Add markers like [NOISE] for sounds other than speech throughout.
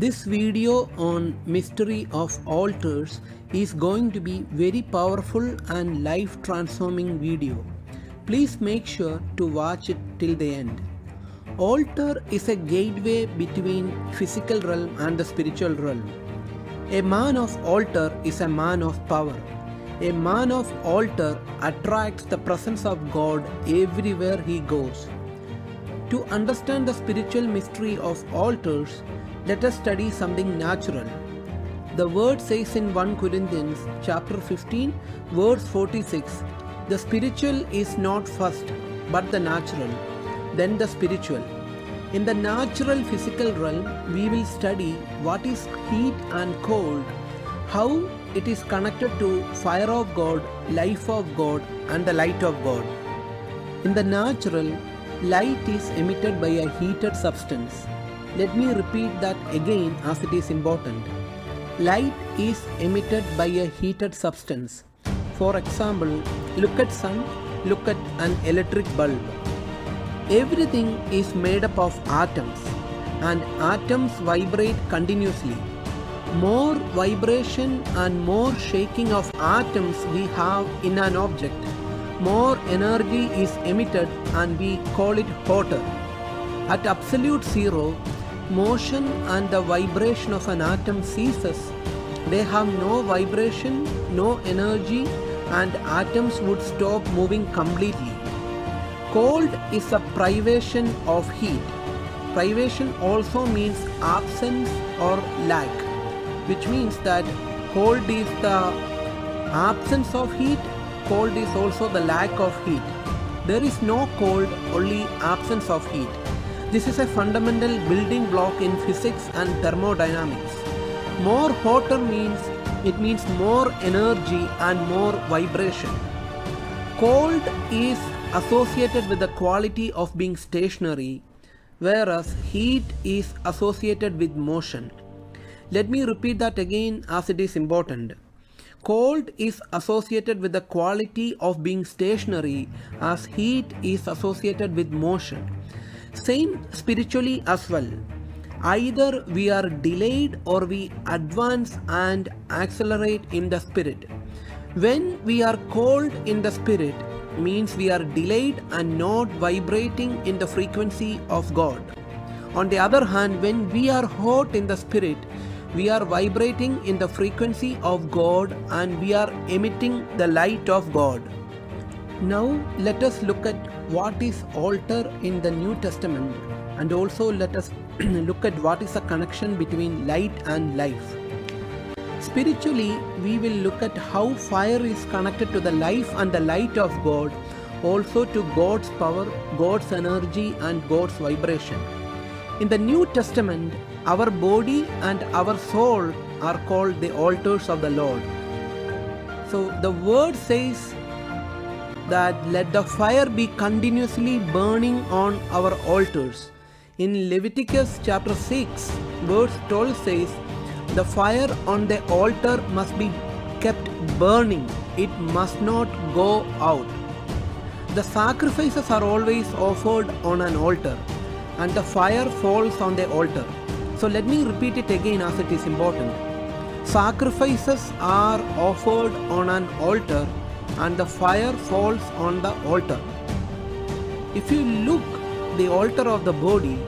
This video on mystery of altars is going to be very powerful and life transforming video. Please make sure to watch it till the end. Altar is a gateway between physical realm and the spiritual realm. A man of altar is a man of power. A man of altar attracts the presence of God everywhere he goes. To understand the spiritual mystery of altars, let us study something natural. The word says in 1 Corinthians chapter 15 verse 46, the spiritual is not first but the natural, then the spiritual. In the natural physical realm, we will study what is heat and cold, how it is connected to fire of God, life of God, and the light of God. In the natural, light is emitted by a heated substance. Let me repeat that again as it is important. Light is emitted by a heated substance. For example, look at sun, look at an electric bulb. Everything is made up of atoms and atoms vibrate continuously. More vibration and more shaking of atoms we have in an object, more energy is emitted and we call it hotter. At absolute zero, motion and the vibration of an atom ceases. They have no vibration, no energy and atoms would stop moving completely. Cold is a privation of heat. Privation also means absence or lack, which means that cold is the absence of heat, cold is also the lack of heat. There is no cold, only absence of heat. This is a fundamental building block in physics and thermodynamics. More hotter means it means more energy and more vibration. Cold is associated with the quality of being stationary, whereas heat is associated with motion. Let me repeat that again as it is important. Cold is associated with the quality of being stationary as heat is associated with motion. Same spiritually as well. Either we are delayed or we advance and accelerate in the spirit. When we are cold in the spirit, means we are delayed and not vibrating in the frequency of God. On the other hand, when we are hot in the spirit, we are vibrating in the frequency of God and we are emitting the light of God. Now let us look at what is altar in the New Testament and also let us [CLEARS THROAT] look at what is the connection between light and life. Spiritually, we will look at how fire is connected to the life and the light of God, also to God's power, God's energy, and God's vibration. In the New Testament, our body and our soul are called the altars of the Lord. So the word says that let the fire be continuously burning on our altars. In Leviticus chapter 6, verse 12 says, the fire on the altar must be kept burning, it must not go out. The sacrifices are always offered on an altar, and the fire falls on the altar. So let me repeat it again as it is important. Sacrifices are offered on an altar, and the fire falls on the altar. If you look the altar of the body,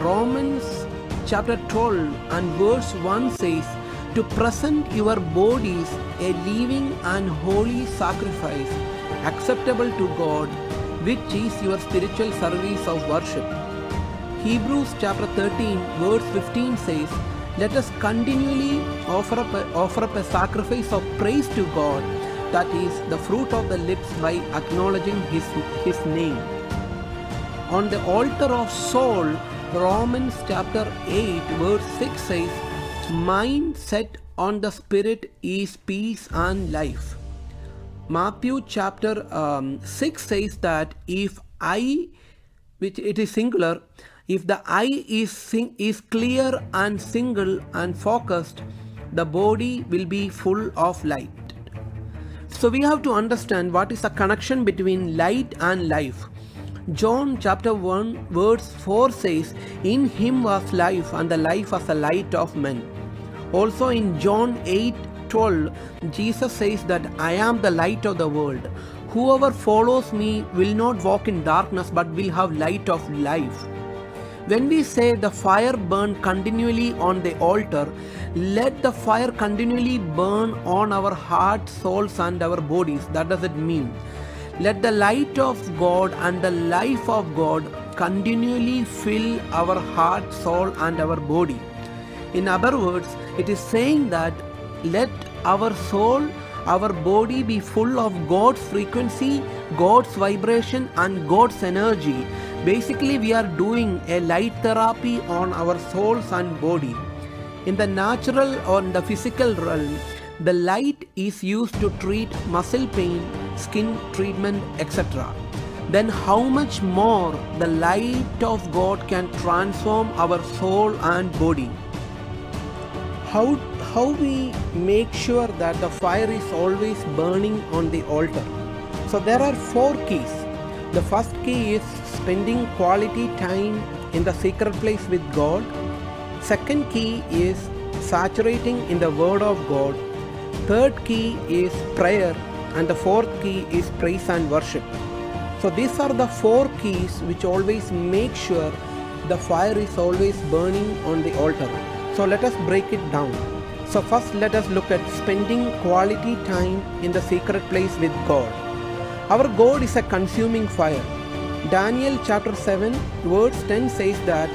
Romans chapter 12 and verse 1 says, To present your bodies a living and holy sacrifice, acceptable to God, which is your spiritual service of worship. Hebrews chapter 13 verse 15 says, Let us continually offer up, a, offer up a sacrifice of praise to God, that is the fruit of the lips by acknowledging His, his name. On the altar of soul, Romans chapter 8 verse 6 says, Mind set on the spirit is peace and life. Matthew chapter um, 6 says that if I, which it is singular, if the eye is, sing, is clear and single and focused, the body will be full of light. So we have to understand what is the connection between light and life. John chapter 1 verse 4 says, In him was life, and the life was the light of men. Also in John 8 12, Jesus says that I am the light of the world. Whoever follows me will not walk in darkness but will have light of life. When we say the fire burn continually on the altar, let the fire continually burn on our hearts, souls, and our bodies. That does it mean? Let the light of God and the life of God continually fill our heart, soul, and our body. In other words, it is saying that let our soul, our body be full of God's frequency, God's vibration, and God's energy Basically, we are doing a light therapy on our souls and body. In the natural or the physical realm, the light is used to treat muscle pain, skin treatment, etc. Then, how much more the light of God can transform our soul and body? How, how we make sure that the fire is always burning on the altar? So, there are four keys. The first key is spending quality time in the secret place with God. Second key is saturating in the Word of God. Third key is prayer. And the fourth key is praise and worship. So these are the four keys which always make sure the fire is always burning on the altar. So let us break it down. So first let us look at spending quality time in the secret place with God. Our God is a consuming fire. Daniel chapter 7 verse 10 says that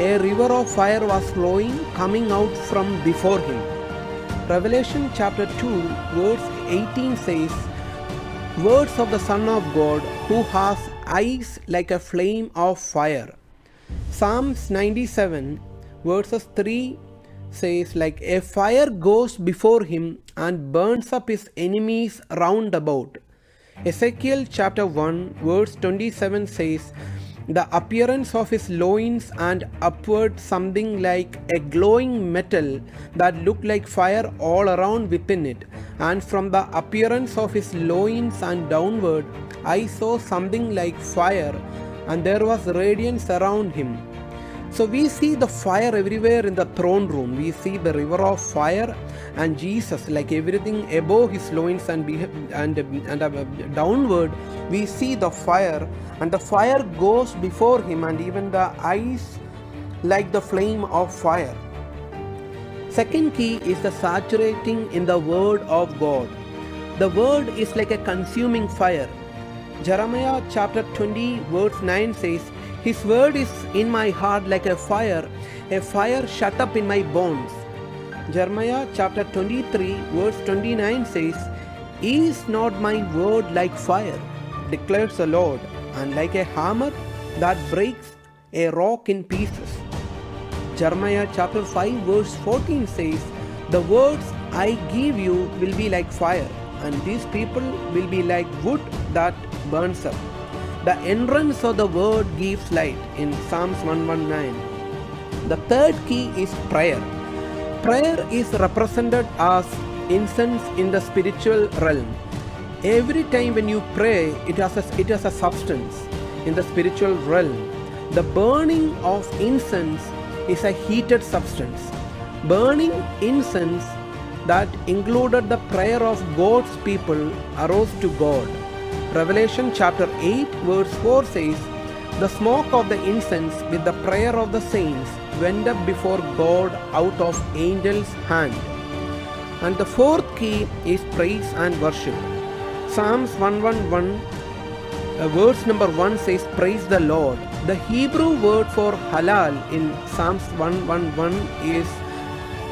a river of fire was flowing coming out from before him. Revelation chapter 2 verse 18 says words of the son of God who has eyes like a flame of fire. Psalms 97 verses 3 says like a fire goes before him and burns up his enemies round about. Ezekiel chapter 1 verse 27 says, The appearance of his loins and upward something like a glowing metal that looked like fire all around within it. And from the appearance of his loins and downward, I saw something like fire, and there was radiance around him. So we see the fire everywhere in the throne room. We see the river of fire and Jesus, like everything above his loins and and and downward, we see the fire, and the fire goes before him, and even the eyes like the flame of fire. Second key is the saturating in the word of God. The word is like a consuming fire. Jeremiah chapter 20 verse 9 says, his word is in my heart like a fire, a fire shut up in my bones. Jeremiah chapter 23, verse 29 says, Is not my word like fire, declares the Lord, and like a hammer that breaks a rock in pieces? Jeremiah chapter 5, verse 14 says, The words I give you will be like fire, and these people will be like wood that burns up. The entrance of the word gives light in Psalms 119. The third key is prayer. Prayer is represented as incense in the spiritual realm. Every time when you pray, it has a, it has a substance in the spiritual realm. The burning of incense is a heated substance. Burning incense that included the prayer of God's people arose to God. Revelation chapter 8 verse 4 says, The smoke of the incense with the prayer of the saints went up before God out of angels' hand. And the fourth key is praise and worship. Psalms 111 uh, verse number 1 says praise the Lord. The Hebrew word for halal in Psalms 111 is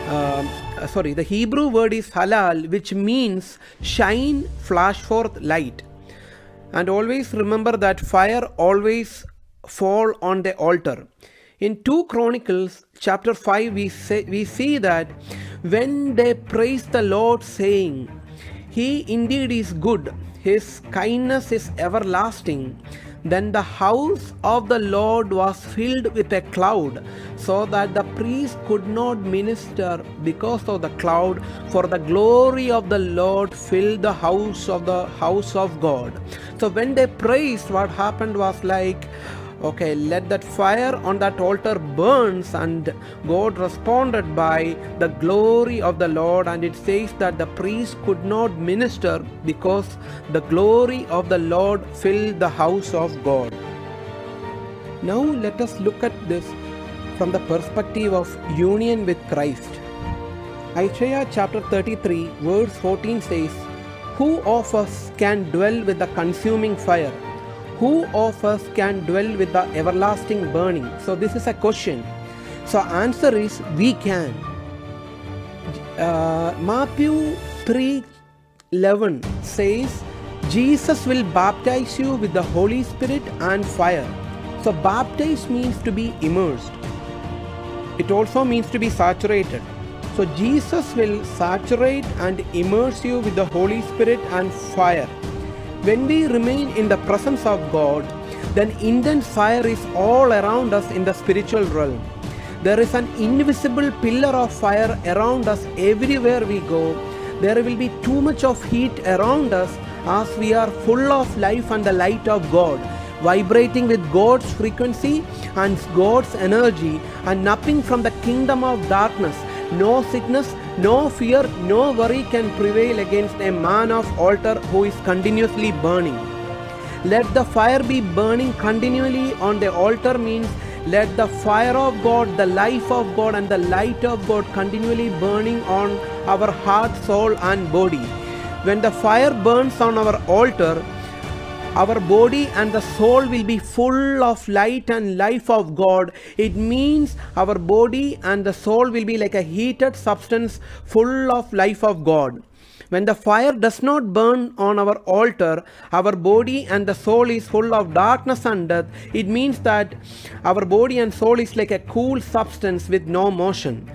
uh, sorry the Hebrew word is halal which means shine flash forth light and always remember that fire always fall on the altar. In 2 chronicles chapter 5 we say we see that when they praise the lord saying he indeed is good. His kindness is everlasting Then the house of the Lord was filled with a cloud, so that the priest could not minister because of the cloud, for the glory of the Lord filled the house of the house of God. So when they praised, what happened was like okay let that fire on that altar burns and god responded by the glory of the lord and it says that the priest could not minister because the glory of the lord filled the house of god. Now let us look at this from the perspective of union with christ. Isaiah chapter 33 verse 14 says who of us can dwell with the consuming fire who of us can dwell with the everlasting burning? So this is a question. So answer is we can. Uh, Matthew 3 11 says Jesus will baptize you with the Holy Spirit and fire. So baptize means to be immersed. It also means to be saturated. So Jesus will saturate and immerse you with the Holy Spirit and fire. When we remain in the presence of God, then intense fire is all around us in the spiritual realm. There is an invisible pillar of fire around us everywhere we go. There will be too much of heat around us as we are full of life and the light of God, vibrating with God's frequency and God's energy, and nothing from the kingdom of darkness. No sickness, no fear, no worry can prevail against a man of altar who is continuously burning. Let the fire be burning continually on the altar means let the fire of God, the life of God, and the light of God continually burning on our heart, soul, and body. When the fire burns on our altar, our body and the soul will be full of light and life of God. It means our body and the soul will be like a heated substance full of life of God. When the fire does not burn on our altar, our body and the soul is full of darkness and death. It means that our body and soul is like a cool substance with no motion.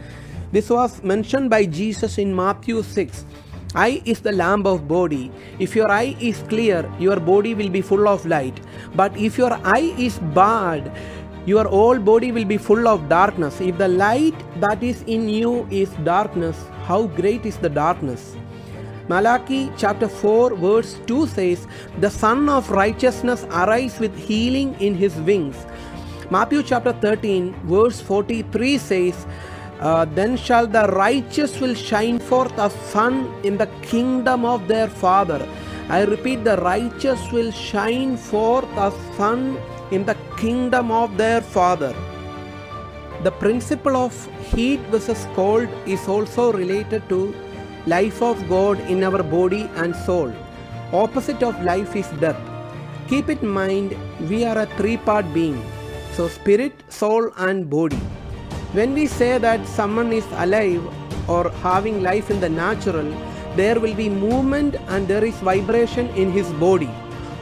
This was mentioned by Jesus in Matthew 6. Eye is the lamp of body. If your eye is clear, your body will be full of light. But if your eye is bad, your whole body will be full of darkness. If the light that is in you is darkness, how great is the darkness? Malachi chapter 4 verse 2 says, The Sun of Righteousness arise with healing in his wings. Matthew chapter 13 verse 43 says, uh, then shall the righteous will shine forth as sun in the kingdom of their father. I repeat the righteous will shine forth as sun in the kingdom of their father. The principle of heat versus cold is also related to life of god in our body and soul. Opposite of life is death. Keep it in mind we are a three part being. So spirit soul and body when we say that someone is alive or having life in the natural, there will be movement and there is vibration in his body.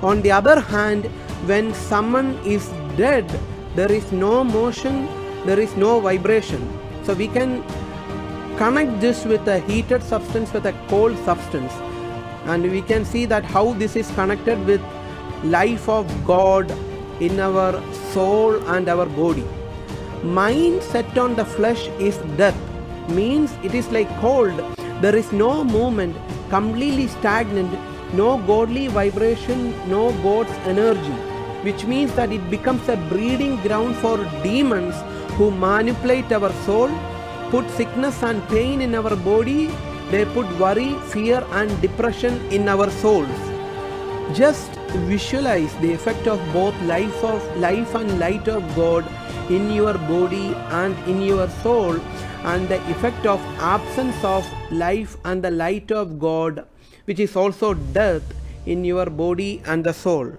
On the other hand, when someone is dead, there is no motion, there is no vibration. So we can connect this with a heated substance with a cold substance and we can see that how this is connected with life of God in our soul and our body mind set on the flesh is death. Means it is like cold. There is no movement. Completely stagnant. No godly vibration. No god's energy. Which means that it becomes a breeding ground for demons who manipulate our soul put sickness and pain in our body. They put worry fear and depression in our souls just visualize the effect of both life of life and light of god in your body and in your soul and the effect of absence of life and the light of God which is also death in your body and the soul.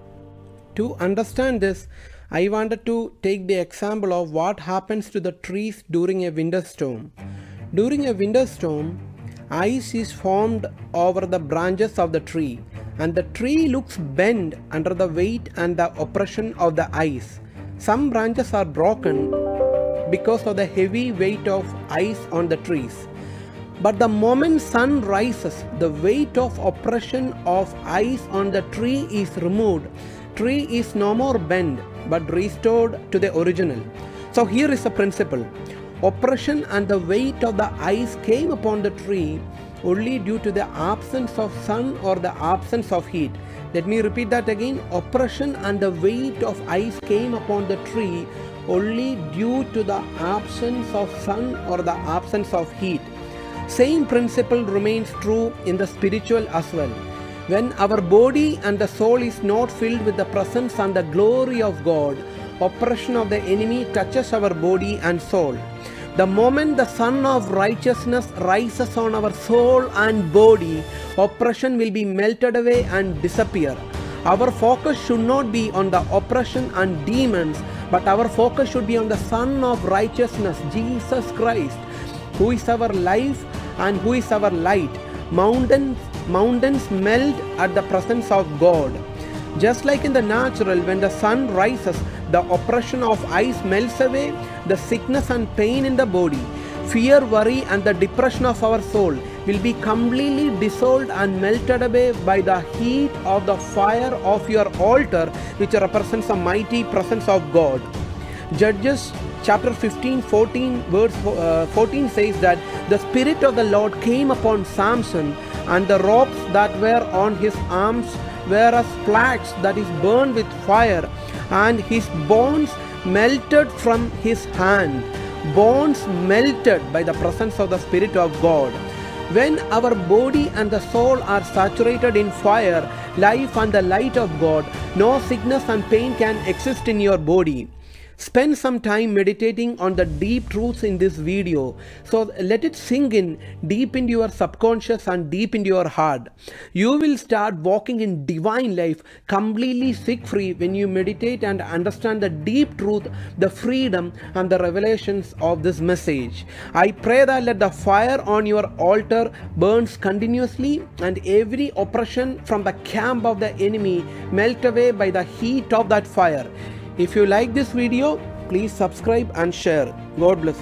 To understand this, I wanted to take the example of what happens to the trees during a winter storm. During a winter storm, ice is formed over the branches of the tree and the tree looks bent under the weight and the oppression of the ice. Some branches are broken because of the heavy weight of ice on the trees. But the moment sun rises, the weight of oppression of ice on the tree is removed. tree is no more bent but restored to the original. So here is the principle. Oppression and the weight of the ice came upon the tree only due to the absence of sun or the absence of heat. Let me repeat that again. Oppression and the weight of ice came upon the tree only due to the absence of sun or the absence of heat. Same principle remains true in the spiritual as well. When our body and the soul is not filled with the presence and the glory of God, oppression of the enemy touches our body and soul. The moment the sun of righteousness rises on our soul and body, oppression will be melted away and disappear. Our focus should not be on the oppression and demons, but our focus should be on the Son of righteousness, Jesus Christ, who is our life and who is our light. Mountains, mountains melt at the presence of God. Just like in the natural, when the sun rises, the oppression of ice melts away, the sickness and pain in the body, fear, worry, and the depression of our soul will be completely dissolved and melted away by the heat of the fire of your altar, which represents the mighty presence of God. Judges chapter 15 14 verse uh, 14 says that the spirit of the lord came upon samson and the ropes that were on his arms were as flax that is burned with fire and his bones melted from his hand. Bones melted by the presence of the spirit of god. When our body and the soul are saturated in fire life and the light of god no sickness and pain can exist in your body Spend some time meditating on the deep truths in this video. So let it sink in deep into your subconscious and deep into your heart. You will start walking in divine life completely sick free when you meditate and understand the deep truth, the freedom and the revelations of this message. I pray that let the fire on your altar burns continuously and every oppression from the camp of the enemy melt away by the heat of that fire. If you like this video, please subscribe and share. God bless.